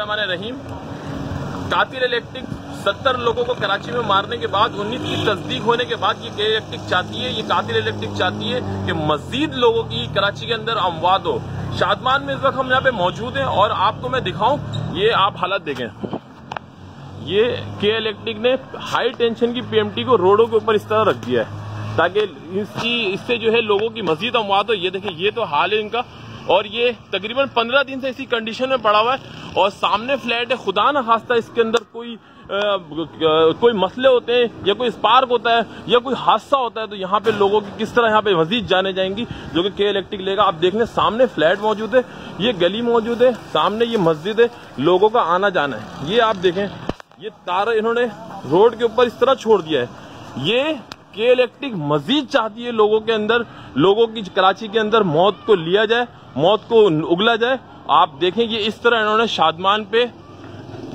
हमारे रहीम कातिल इलेक्ट्रिक, सत्तर लोगों को कराची में मारने के बाद उन्नीस की तस्दीक होने के बाद ये इलेक्ट्रिक चाहती है, ये कातिल इलेक्ट्रिक चाहती है कि मजीद लोगों की कराची के अंदर अमवाद हो। शादमान में इस वक्त हम यहाँ पे मौजूद हैं और आपको मैं दिखाऊँ, ये आप हालत देखें। ये के इलेक्ट्रिक ने हाई टेंशन की पीएमटी को रोडों के ऊपर इस तरह रख दिया है। ताकि इसकी इससे जो है लोगों की मजीद अमवाद हो। ये देखें ये तो हाल है इनका। और ये तकरीबन पंद्रह दिन से इसी कंडीशन में पड़ा हुआ है। और सामने फ्लैट है। खुदा न खास्ता इसके अंदर कोई आ, कोई मसले होते हैं या कोई स्पार्क होता है या कोई हादसा होता है तो यहाँ पे लोगों की किस तरह यहाँ पे मजीद जाने जाएँगी जो कि के इलेक्ट्रिक लेगा। आप देख लें सामने फ्लैट मौजूद है ये गली मौजूद है सामने ये मस्जिद है लोगों का आना जाना है। ये आप देखें ये तार इन्होंने रोड के ऊपर इस तरह छोड़ दिया है। ये के इलेक्ट्रिक मजीद चाहती है लोगों के अंदर, लोगों की कराची के अंदर मौत को लिया जाए, मौत को उगला जाए। आप देखें ये इस तरह इन्होंने शादमान पे,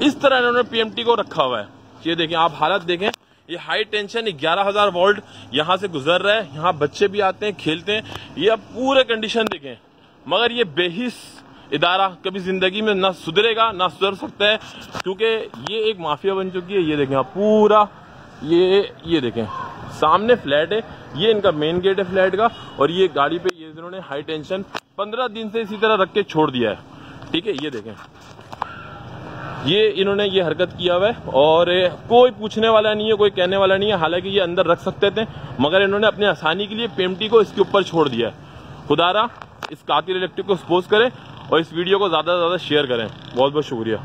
इस तरह इन्होंने पीएमटी को रखा हुआ है। ये देखें, आप हालत देखें, ये हाई टेंशन ग्यारह हज़ार वोल्ट यहाँ से गुजर रहा है, यहाँ बच्चे भी आते हैं, खेलते हैं, ये आप पूरे कंडीशन देखें। मगर ये बेहिस इदारा कभी ज़िंदगी में ना सुधरेगा, ना सुधर सकता है, क्योंकि ये एक माफिया बन चुकी है, ये देखें आप पूरा, ये ये देखें। सामने फ्लैट है, ये इनका मेन गेट है फ्लैट का, और ये गाड़ी पे ये इन्होंने हाई टेंशन पंद्रह दिन से इसी तरह रख के छोड़ दिया है। ठीक है, ये देखें। ये इन्होंने ये हरकत किया हुआ है, और कोई पूछने वाला नहीं है, कोई कहने वाला नहीं है, हालाँकि ये अंदर रख सकते थे, मगर इन्होंने अपने आसानी के लिए पेमटी को इसके ऊपर छोड़ दिया है। खुदारा, इस कातिल इलेक्ट्रिक को एक्सपोज करें, और इस वीडियो को ज़्यादा से ज़्यादा शेयर करें। बहुत बहुत शुक्रिया।